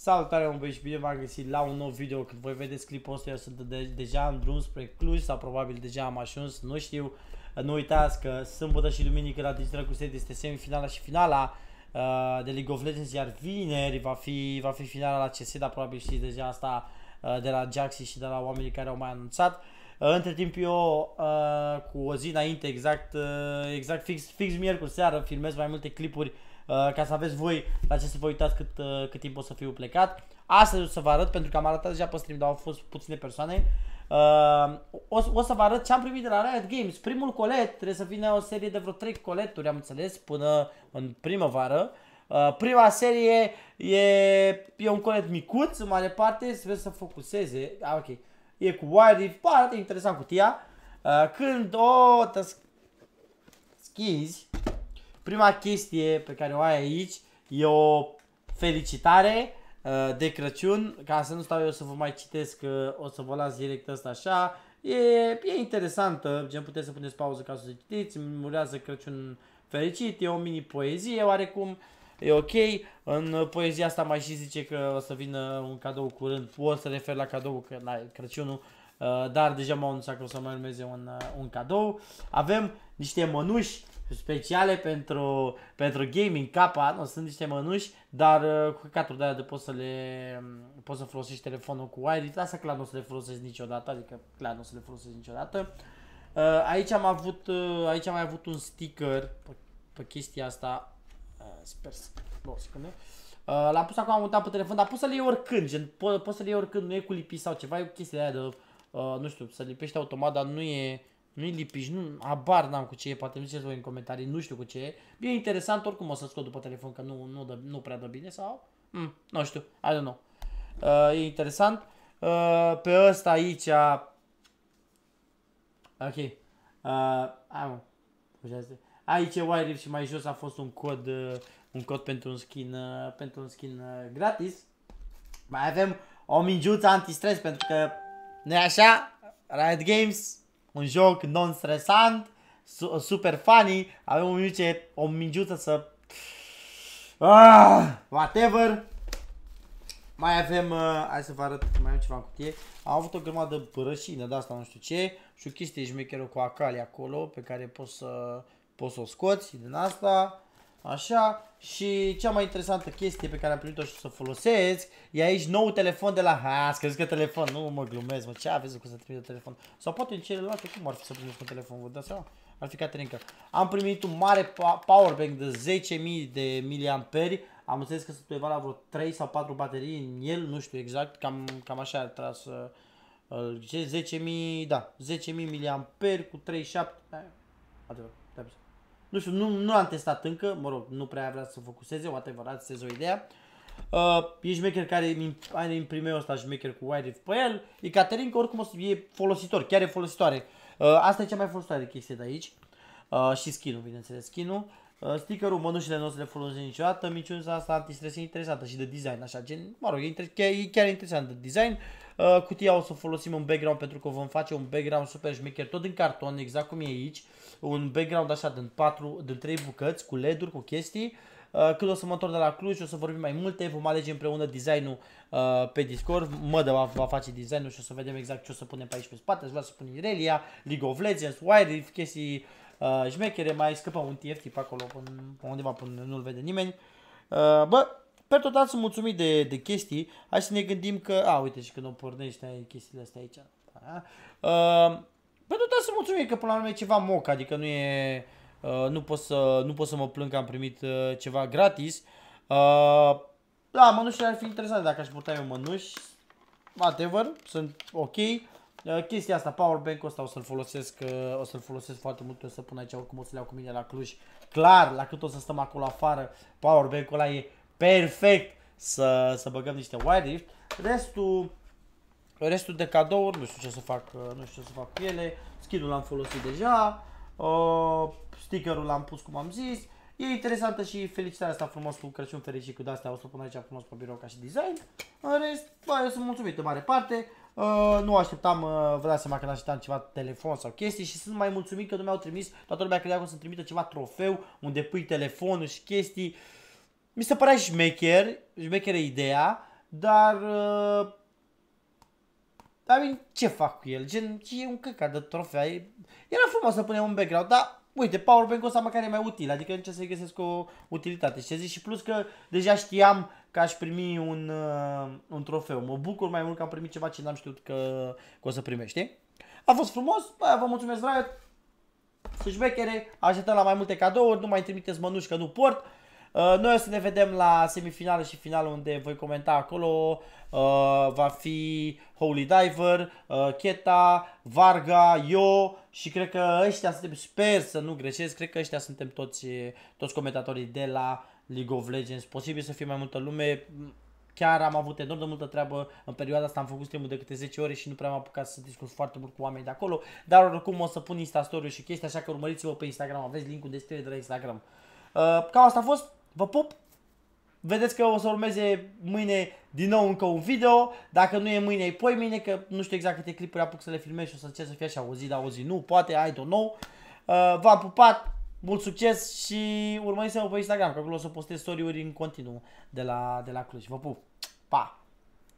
Salutare mă băi și bine v-am găsit la un nou video. Când voi vedeți clipul ăsta eu sunt de, deja în drum spre Cluj Sau probabil deja am ajuns, nu știu. Nu uitați că sâmbătă și duminică la Digital Crusade este semifinala și finala uh, de League of Legends Iar vineri va fi, va fi finala la CS Dar probabil știți deja asta uh, de la Jaxi și de la oamenii care au mai anunțat. uh, între timp eu uh, cu o zi înainte, exact, uh, exact fix, fix miercuri seară, filmez mai multe clipuri Uh, ca să aveți voi la ce să vă uitați cât, uh, cât timp o să fiu plecat. Astăzi o să vă arăt, pentru că am arătat deja pe stream, dar au fost puține persoane. Uh, o, o să vă arăt ce am primit de la Riot Games. Primul colet, trebuie să vină o serie de vreo 3 coleturi, am înțeles, până în primăvară. Uh, prima serie e, e un colet micuț, în mare parte, să vezi să focuseze. Ah, ok. E cu wire, arată interesant cutia. Uh, când o schizi, Prima chestie pe care o ai aici e o felicitare uh, de Crăciun, ca să nu stau eu să vă mai citesc, uh, o să vă las direct asta așa. E, e interesantă, gen puteți să puneți pauză ca să o citiți, murează Crăciun fericit, e o mini poezie oarecum, e ok. În poezia asta mai și zice că o să vină un cadou curând, o să refer la cadou, că na, Crăciunul, uh, dar deja m-au anunțat că o să mai urmeze un, uh, un cadou. Avem niște mănuși speciale pentru, pentru gaming, capa, nu, sunt niște mănuși, dar uh, cu căcatul de aia de poți să le poți să folosești telefonul cu wire, asta clar nu o să le folosești niciodată, adică clar nu o să le folosești niciodată. Uh, aici am avut, uh, aici am mai avut un sticker pe, pe chestia asta, uh, sper să, o secundă. Uh, l-am pus acum, am mutat pe telefon, dar poți să le iei oricând, gen, po- poți să le iei oricând, nu e cu lipi sau ceva, e o chestie de aia de, uh, nu știu, să lipești automat, dar nu e, nu-i lipici, nu, abar n-am cu ce e, poate ziceți voi în comentarii, nu știu cu ce e. E interesant, oricum o să scot după telefon, că nu, nu, dă, nu prea dă bine sau... Mm, nu știu, I don't know. Uh, e interesant. Uh, pe ăsta aici... Ok. Uh, am, aici e wire și mai jos a fost un cod, uh, un cod pentru un skin, uh, pentru un skin uh, gratis. Mai avem o mingiuță anti-stres pentru că nu e așa? Riot Games un joc non-stresant, super funny, avem o mingiuță, o mingiuță să... Ah, whatever. Mai avem, uh, hai să vă arăt, mai am ceva în cutie. Am avut o grămadă de rășină de asta, nu știu ce, și o chestie șmecheră cu acali acolo, pe care poți să, poți să o scoți din asta. Așa, și cea mai interesantă chestie pe care am primit-o și să o folosesc e aici nou telefon de la... Ha, scăzut că telefon, nu mă glumesc, mă, ce aveți cu să trimite telefon? Sau poate în celelalte, cum ar fi să primesc un telefon, vă dați seama? Ar fi Caterinca. Am primit un mare powerbank de 10.000 de miliamperi, am înțeles că sunt undeva la vreo 3 sau 4 baterii în el, nu știu exact, cam, cam așa ar tras uh, 10.000, da, 10.000 miliamperi cu 37, adevărat. Nu știu, nu, nu am testat încă, mă rog, nu prea vrea să focuseze, whatever, ați o idee. Uh, e șmecher care are imprime ăsta șmecher cu wire pe el. E Caterinca oricum e folositor, chiar e folositoare. Uh, asta e cea mai folositoare chestie de aici. Uh, și skin-ul, bineînțeles, skin-ul. Uh, stickerul, mănușile nu o să le folosim niciodată, minciunța asta antistres e interesantă și de design, așa, gen, mă rog, e, chiar, e chiar interesant de design. Uh, cutia o să folosim un background pentru că vom face un background super șmecher, tot din carton, exact cum e aici. Un background așa din, 4, din 3 bucăți, cu LED-uri, cu chestii. Uh, când o să mă întorc de la Cluj, o să vorbim mai multe, vom alege împreună designul uh, pe Discord, Mădă va, va face designul și o să vedem exact ce o să punem pe aici pe spate, vreau să pun Irelia, League of Legends, Wire, chestii uh, șmechere, mai scăpăm un TFT pe acolo, până, undeva până nu-l vede nimeni. Uh, bă, pe total sunt mulțumit de, de chestii, hai să ne gândim că, a, uite și când o pornești ai chestiile astea aici. Uh, pe total sunt mulțumit că până la urmă e ceva moc, adică nu e, uh, nu, pot să, nu pot să mă plâng că am primit uh, ceva gratis. Uh, da, mănușile ar fi interesante dacă aș purta eu mănuși, whatever, sunt ok. Uh, chestia asta, powerbank-ul ăsta o să-l folosesc, uh, o să-l folosesc foarte mult, o să pun aici oricum o să le iau cu mine la Cluj. Clar, la cât o să stăm acolo afară, powerbank-ul ăla e perfect să, să băgăm niște wire Restul, restul de cadouri, nu știu ce să fac, uh, nu știu ce să fac cu ele. Skin-ul l-am folosit deja, uh, stickerul l-am pus cum am zis. E interesantă și felicitarea asta frumos cu Crăciun fericit cu de-astea, o să pun aici frumos pe birou ca și design. În rest, bă, eu sunt mulțumit în mare parte. Uh, nu așteptam, uh, vă dați seama că nu așteptam ceva telefon sau chestii și sunt mai mulțumit că nu mi-au trimis, toată lumea credea că o să trimită ceva trofeu unde pui telefonul și chestii. Mi se părea șmecher, șmecheră ideea, dar uh, I mean, ce fac cu el? Gen, e un căcat de trofea. E, era frumos să punem un background, dar uite, powerbank-ul ăsta măcar e mai util, adică încerc să-i găsesc o utilitate. Și zic și plus că deja știam că aș primi un, uh, un trofeu. Mă bucur mai mult că am primit ceva ce n-am știut că, că o să primești. A fost frumos, bă, vă mulțumesc, Riot. Sușbechere, așteptăm la mai multe cadouri, nu mai trimiteți mănuși că nu port. Uh, noi o să ne vedem la semifinală și finală unde voi comenta acolo. Uh, va fi Holy Diver, uh, Keta, Varga, eu și cred că ăștia suntem, sper să nu greșesc, cred că ăștia suntem toți, toți comentatorii de la League of Legends. Posibil să fie mai multă lume, chiar am avut enorm de multă treabă în perioada asta, am făcut stream de câte 10 ore și nu prea am apucat să discut foarte mult cu oameni de acolo, dar oricum o să pun Insta story și chestii, așa că urmăriți-vă pe Instagram, aveți linkul de descriere de la Instagram. Uh, cam asta a fost, vă pup, Vedeți că o să urmeze mâine din nou încă un video. Dacă nu e mâine, e poi mâine, că nu știu exact câte clipuri apuc să le filmez și o să încerc să fie așa o zi, da, o zi nu, poate, I don't know. Uh, v-am pupat, mult succes și urmăriți-mă pe Instagram, că acolo o să postez story-uri în continuu de la, de la Cluj. Vă pup! Pa!